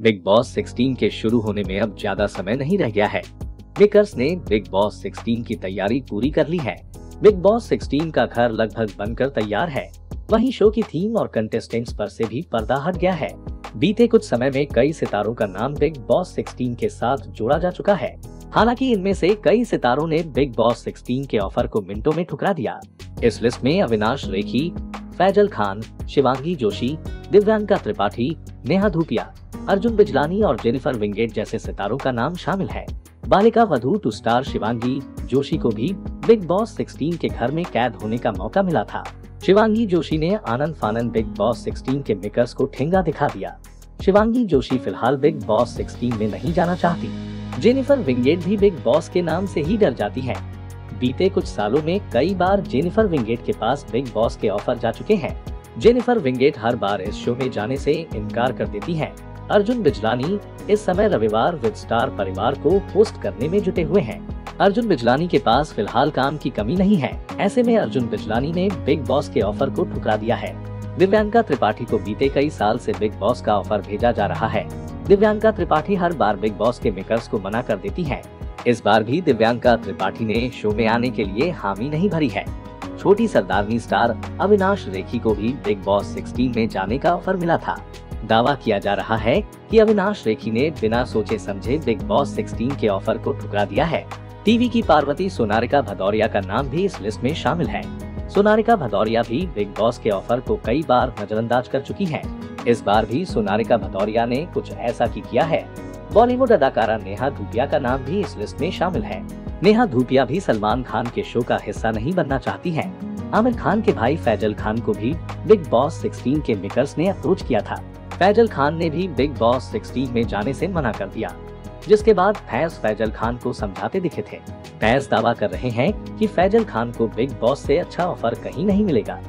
Big boss 16 के शुरू होने में अब ज़्यादा समय नहीं रह गया है। मेकर्स ने बिग बॉस 16 की तैयारी पूरी कर ली है। बिग बॉस 16 का घर लगभग बनकर तैयार है। वहीं शो की थीम और कंटेस्टेंट्स पर से भी पर्दा हट गया है। बीते कुछ समय में कई सितारों का नाम बिग बॉस 16 के साथ जोड़ा जा चुका है। हालाँकि इनमें से कई सितारों ने बिग बॉस 16 के ऑफ़र को मिनटों में ठुकरा दिया। इस लिस्ट में अविनाश रेखी, फैजल खान, शिवांगी जोशी दिव्यांका त्रिपाठी, नेहा धूपिया, अर्जुन बिजलानी और जेनिफर विंगेट जैसे सितारों का नाम शामिल है। बालिका वधु टू स्टार शिवांगी, जोशी को भी बिग बॉस 16 के घर में कैद होने का मौका मिला था। शिवांगी, जोशी ने आनंद फानंद बिग बॉस 16 के मेकर्स को ठेंगा दिखा दिया। शिवांगी, जोशी फ़िलहाल बिग बॉस 16 में नहीं जाना चाहती। जेनिफर विंगेट भी बिग बॉस के नाम से ही डर जाती हैं। बीते कुछ सालों में कई बार जेनिफर विंगेट के पास बिग बॉस के ऑफ़र जा चुके हैं। जेनिफर विंगेट हर बार इस शो में जाने से इनकार कर देती हैं। अर्जुन बिजलानी इस समय रविवार विद स्टार परिवार को होस्ट करने में जुटे हुए हैं। अर्जुन बिजलानी के पास फ़िलहाल काम की कमी नहीं है। ऐसे में अर्जुन बिजलानी ने बिग बॉस के ऑफ़र को ठुकरा दिया है। दिव्यांका त्रिपाठी को बीते कई साल से बिग बॉस का ऑफ़र भेजा जा रहा है। दिव्यांका त्रिपाठी हर बार बिग बॉस के मेकर्स को मना कर देती है। इस बार भी दिव्यांका त्रिपाठी ने शो में आने के लिए हामी नहीं भरी है। छोटी सरदारनी स्टार अविनाश रेखी को भी बिग बॉस 16 में जाने का ऑफ़र मिला था। दावा किया जा रहा है कि अविनाश रेखी ने बिना सोचे समझे बिग बॉस 16 के ऑफ़र को ठुकरा दिया है। टीवी की पार्वती सोनारिका भदौरिया का नाम भी इस लिस्ट में शामिल है। सोनारिका भदौरिया भी बिग बॉस के ऑफ़र को कई बार नजरअंदाज कर चुकी है। इस बार भी सोनारिका भदौरिया ने कुछ ऐसा की किया है। बॉलीवुड अदाकारा नेहा धूपिया का नाम भी इस लिस्ट में शामिल है। नेहा धूपिया भी सलमान खान के शो का हिस्सा नहीं बनना चाहती हैं। आमिर खान के भाई फैजल खान को भी बिग बॉस 16 के मेकर्स ने अप्रोच किया था। फैजल खान ने भी बिग बॉस 16 में जाने से मना कर दिया, जिसके बाद फैज फैजल खान को समझाते दिखे थे। फैज दावा कर रहे हैं कि फैजल खान को बिग बॉस से अच्छा ऑफ़र कहीं नहीं मिलेगा।